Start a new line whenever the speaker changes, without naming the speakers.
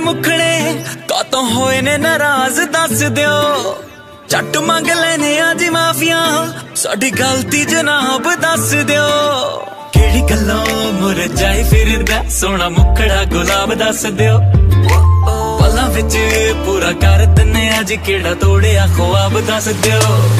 ਮੁਖੜੇ ਕਾਤੋਂ ਹੋਏ ਨੇ ਨਾਰਾਜ਼, ਦੱਸ ਦਿਓ। ਚੱਟ ਮੰਗ ਲੈਨੇ ਆ ਜੀ ਮਾਫੀਆਂ। ਸਾਡੀ ਗਲਤੀ ਜਨਾਬ, ਦੱਸ ਦਿਓ। ਕਿਹੜੀ ਗੱਲੋਂ ਮੁਰਝਾਈ ਫਿਰਦਾ? ਸੋਹਣਾ ਮੁਖੜਾ ਗੁਲਾਬ, ਦੱਸ ਦਿਓ। ਪਲਾਂ ਵਿੱਚ ਪੂਰਾ ਕਰ ਦਿੰਨੇ ਅੱਜ ਕਿਹੜਾ ਤੋੜਿਆ ਖੁਆਬ, ਦੱਸ ਦਿਓ।